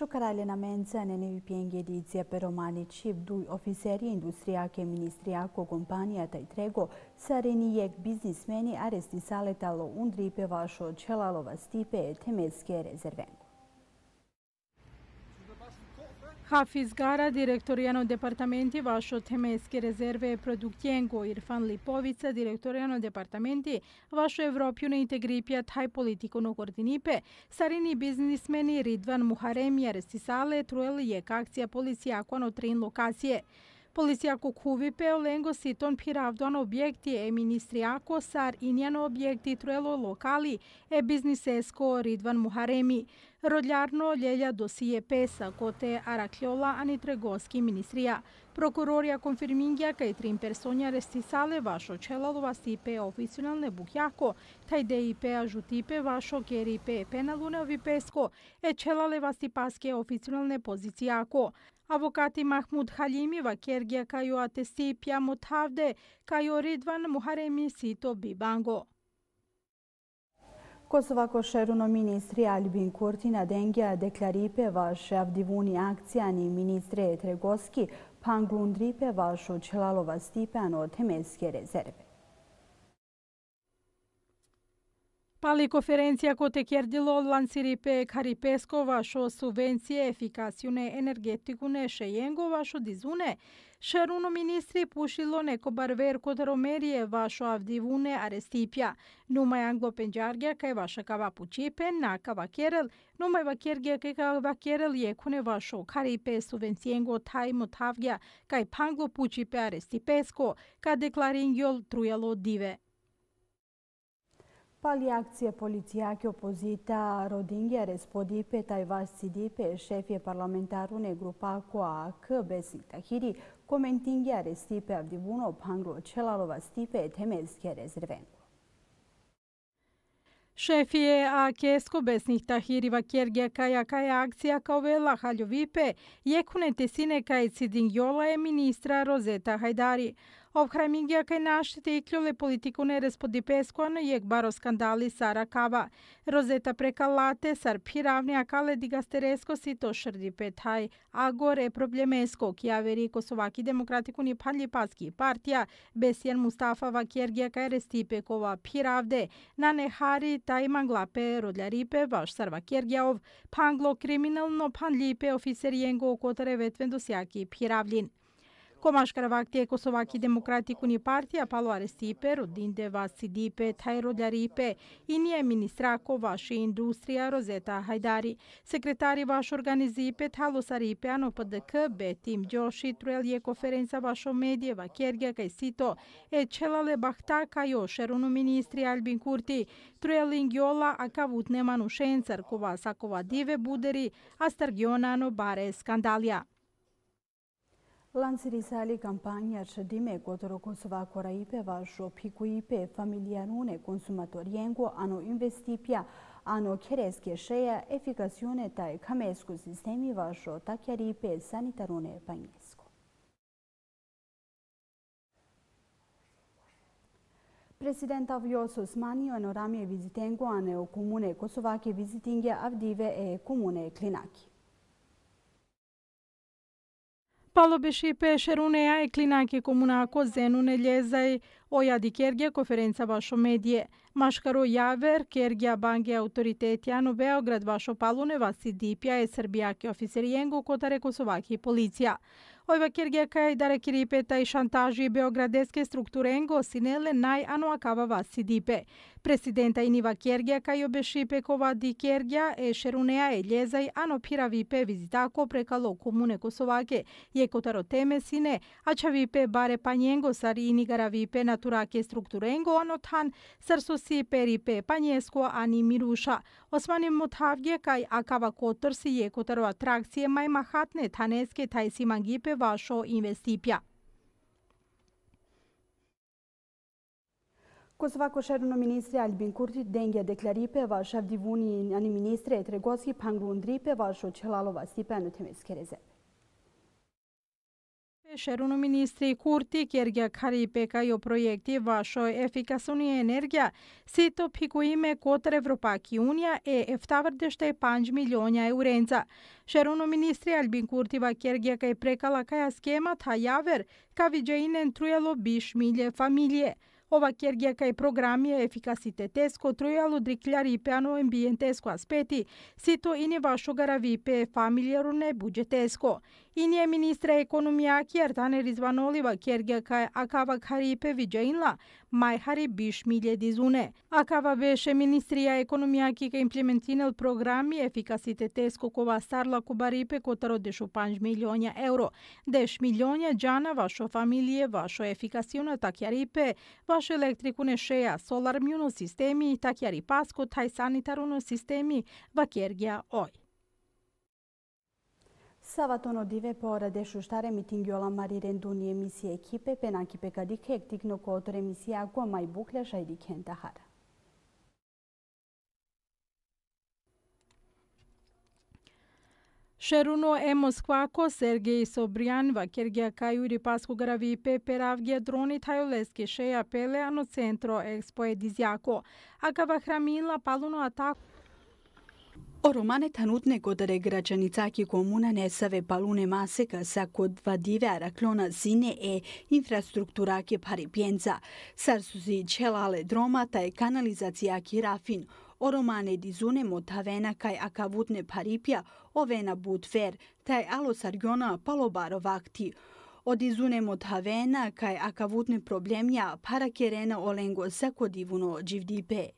Shukarale na mence ane nevi pjengi edicija per omane qiv duj oficeri e industriake ministriak o kompanija trego sa reni jek biznismeni arestisale talo undri pevašo qelalova stipe e temelske rezervente. Hafiz Gara, direktor jednog departamenti vašo Temeljske rezerve produktjengo Irfan Lipovica, direktor jednog departamenti vašo evropijuna integripija taj Politikono Koordinipe, sarini biznismeni Ridvan Muharemija Restisale trujeli je kakcija policija kono trin lokacije. Policijako kukuvi peo Lengo siton piravdona objekti e ministri ako sar i njeno objekti trujelo lokali e biznisesko Ridvan Muharemi. Rodljarno ljelja dosije pesa kote Arakljola ani tregoski ministrija. Prokurorija konfirmingija kaj trim personja restisale vašo čelalo vas i oficionalne bukjako, taj de i pe ažutipe vašo keri pe penalune ovi pesko, e čelale vas i oficionalne pozicijako. Avokati Mahmud Halimi va Kergija kaju Atesipja Mutavde kaju Ridvan Muharemi Sito Bibango. Kosova košeruno ministri Albin Kurtina dengja deklaripe va šef akcija akcijani ministre Tregoski Panglundripe va šočelalova stipeano temeske rezerve. Pali konferencija kot je kjerdilo lansiri pe Karipeskova šo subvenție efikasjune energetikune și jengova šo dizune, šer uno ministri pușilo neko barver kot romerie vașo avdivune arestipia. Numai anglo penjargia kai vașa kava pucipen na kava kerel, numai va kergia kai kava kerel je kune vașo subvenție engo tai mutavgia kai panglo pucipe arestipesko, ca declaringiol truialo dive. Paliacție polițiacă opozita Rodinghe răspodi pe Taiva Sidi pe șefie parlamentarul negrupa coa că Besnic Tahiri comentinghe aresti pe Panglo Celalova Stipe temez chiar. Шефие а кеско бесних тахирива кергија каја каја акција као халјо випе, јекуне тесине кај Цидингјола е министра Розета Хајдари. Овхрамингија кај наштите и клјоле политику не респоди пескоан јек баро скандали сара кава. Розета прекалате сар пиравни акале дигастереско си то шрди петај, а горе проблемеско кјавери Косоваки демократику ни пали паски партија, Бесијан Мустафа Вакергија кај рестипе кова пиравде, на нехари тај манглапе родлярипе баш сарва Кергјаов, пангло криминално панлипе офицериенго котаре ветвен досјаки пиравлин. Комаш е Косоваки демократикуни партија Палуаре Сипе, родинде васи дипе, тајродлярипе и ние министрако ваши индустрија Розета Хајдари. Секретари ваш организипе тало сарипе ано ПДК, Бетим Ѓоши, труел е конференца вашо медиева, Кергија кај Сито, е челале бахта кај шеруну министри Албин Курти, труел ингјола, а кавут неману шенцар, кова сакова диве будери, а старгионано баре скандалија. Lanzeri sali kampanja që dime gotoro Kosova kora ipe vashu piku ipe familjarune konsumatorjengu ano investipja ano kereske sheja efikasjone taj kamesku sistemi vashu takjar ipe sanitarune panjesku. Presidenta Vjos Osmani je noramje vizitengu ane o komune Kosovake vizitinge avdive e komune Klinaki. Пало беше пешерунеа е клинаке комунако зенуне лезај ојади кергија конференца вашо медије. Машкаро јавер, кергија банге авторитетја, но Београд вашо палуне васи дипја е србијаки офицериенго котаре косоваки полиција. Ова кергија кај даре кирипета и шантажи београдеске структуренго синеле нај ануакава васи. Президента Инива Кергија кај обешипе кова ди Кергија е шерунеа е лезај ано пира випе визитако прекало комуне Косоваке јекотаро теме сине, а чавипе баре пањенго сари и нигаравипе натураке структуренго ано тан сарсоси перипе пањеско ани мируша. Османи мутавге кај акава котрси јекотаро атракције мај махатне танеске тај симангипе vašo investipja. Kosova kosheru në Ministri Albin Kurti denge deklaripe va shavdivuni në ministre e Tregoski pangru ndripe va shu qëllalova stipe. Shërunu Ministri Kurti Kjergja Karipeka jo projekti vashoj efikasuni e energia si të pikuime kotër Evropaki Unja e eftavër dështë e 5 milionja e urenca. Shërunu Ministri Albin Kurti va Kjergja ka i prekala ka jaskema të hajaver ka vigjejnë në trujelo bish milje familje. Ова кергија кај програми е ефикаситетеско тројало дриклјари пеано ембиентеско аспети, сито ини вашо гаравипе фамилијару не буџетеско. не министра економија Кјертане Ризванолива кергија кај акава Харипе виджаинла, majhari bish milje dizune. A ka babeshe Ministria Ekonomijaki ka implementinel programi efikasitetes kokova sarla kubaripe kotëro deshu 5 milionja euro. Desh milionja gjana vasho familje, vasho efikasione takjaripe, vasho elektrikune sheja, solar mjuno sistemi, takjari pasko, taj sanitaruno sistemi, vakjergja oj. Саватоно диве по дешу штаре митингиола мари рендуни емисија екипе, пенаки пекади дикек тикно коотор емисија ако мај букле шајди кентахар. Шеруно е Москвако, Сергеј Собријан, Вакергија Кајури Паску Грави, Пепе Равгија Дрони Тајолески, Шеја Пелеано Центро Експо Едизјако. Акава Храмила Палуно Атако, O romane tanutne kodare građanicaki komuna Nesave Palune Maseka sa kod vadive Araklona Zine e infrastruktura ki paripjenca. Sar su zi čelale droma ta je kanalizacija ki rafin. O romane dizune motavena kaj akavutne paripja ovena butfer ta je alo sargjona palobaro vakti. Od izunemo tavena kaj akavutne para parakerena olengo sako divuno dživdipe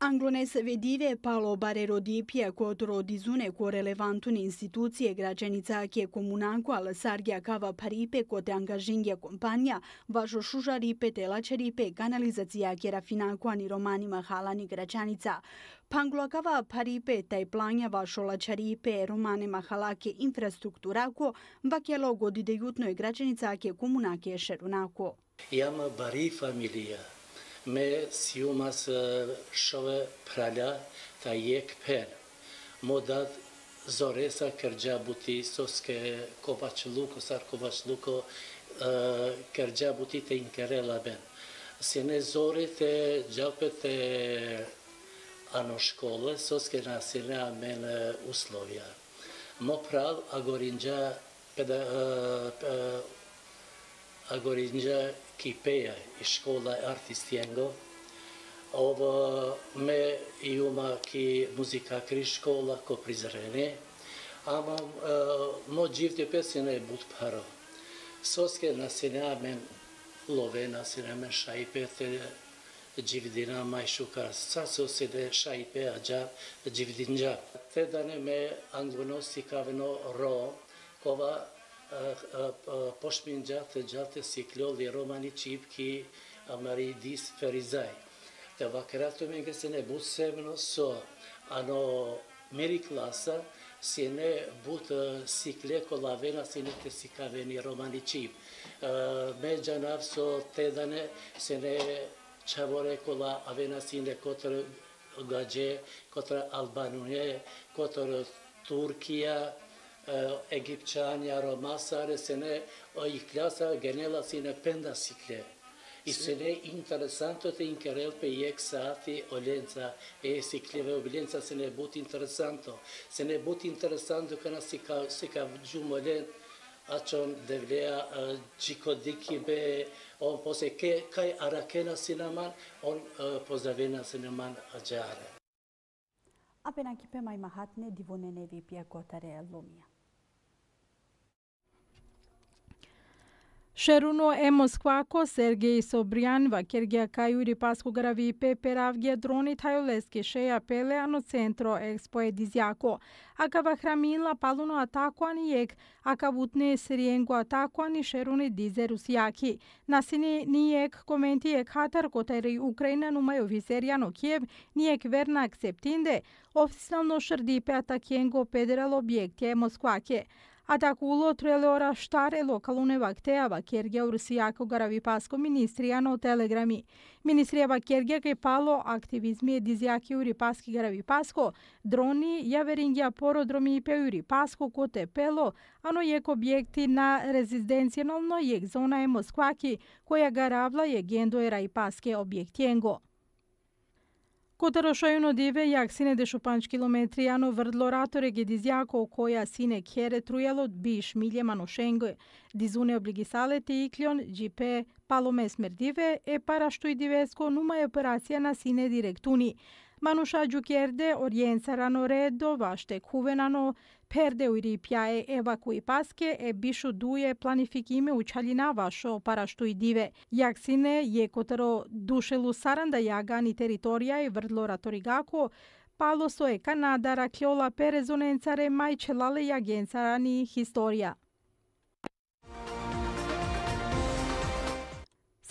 olengo. Anglonese vedive palo bare rodipje kod rodizune ko relevantune institucije građanica ke komunanko al sargja kava paripe kod angažingja kompanija važo šužaripe telačaripe kanalizacija ke rafinanko ani romanima halani građanica. Panglo kava paripe taj planja vašo lačaripe romane mahalake infrastruktura ko vakjelo godide jutnoj građanica ke komunake šerunako. Jama bari familija me siumas shove prala ta jek pen. Modat zoresa kerja buti soske kovač luko, sar kovač luko, kerja buti te inkerela ben. Se ne zore te džalpe te ano škole, soske na sene amen uslovja. Mo prav, agorinja, peda, agorinja kipeje i shkolla artistiengo, ovo me ima ki muzika kri shkolla ko prizrene, ama no gjithë pesine e but paro. Soske nasineamen lovena sinemen shajpe, të gjivdina ma i shukar, sa se ose dhe shaipe a gja gjivdin gja. Te dane me anglonosti ka veno ro, kova poshmin gjatë gjatë si klodhi romani qip ki amari dis ferizaj. Te vakratu me se ne but semno so ano meri klasa si ne but sikle ko lavena si ne te si kaveni romani qip. Me gjanav so te dane se ne qavore ko la avena si ne kotër gagje, kotër Albanuje, kotër Turkija, Egipćanja, Romasare, se ne o ih klasa genela si ne penda sikle. I se ne interesanto te inkerel pe jek saati o lenca e sikleve o lenca se ne but interesanto. Se ne but interesanto kana si ka si ka gjumo len açon devlea diki be on pose ke kai arakena sinaman on pozdravena sinaman ajare. Apena kipe mai mahatne divonene vipia kotare lumia. Шеруно е Москвако, Сергеј Собријан, Вакергија Кајури Паско Грави, Пепе Равгија Дрони Тајолески, Шеја Пеле, Ано Центро Експо Едизјако. Ака Вахрамила Палуно Атакуани Ек, ака Вутне Сириенго Атакуани Шеруни Дизе Русијаки. Насини ниек коменти ек хатар котери Украина нумај офисеријано Киев, ниек верна акцептинде, oficijalno Šrdipe Atakengo Pederal objektje Moskvake, a tako ulo treleora štare lokalune vaktea vakerge u Rusijako garavi pasko ministrija no telegrami. Ministrija vakerge ga palo aktivizmi je dizijaki u ripaski garavi pasko, droni, javeringja, porodromi i peju ripasko kote pelo, ano no jek objekti na rezidencijalno jek zona je Moskvaki koja garavla je gendojera i paske objektjengo. Котарошојуно диве јак сине дешупанч километри јано врдло раторе ге дизјако која сине кере трујало биш милје маношенго. Дизуне облигисалете те иклион джипе паломе смердиве е параштуј дивеско нума е операција на сине директуни. Мануша џукерде ориенцарано редо ваште кувенано перде уири пјае евакуи паске е бишу дуе планификиме учалина вашо парашту и диве. Јаксине јекотеро душелу саранда јагани територија и врдло раторигако Палосо е Канада раклјола перезоненцаре мајчелале јагенцарани историја.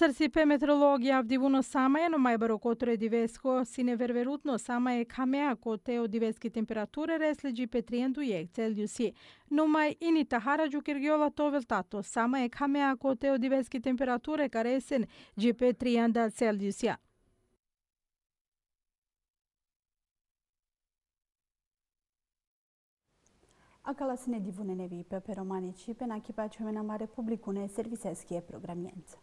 Срсипе метеорологија вдивуно сама е, но мајбаро которе дивеско сине верверутно сама е камеа коте дивески температуре реследжи петриенду јек Целјуси. Но мај ини тахара џукиргиола товел тато сама е камеа коте дивески температуре каресен джи петриенда Целјусија. Akala se ne divune nevi pe romani cipe na kipa na mare publiku ne serviseski programiență.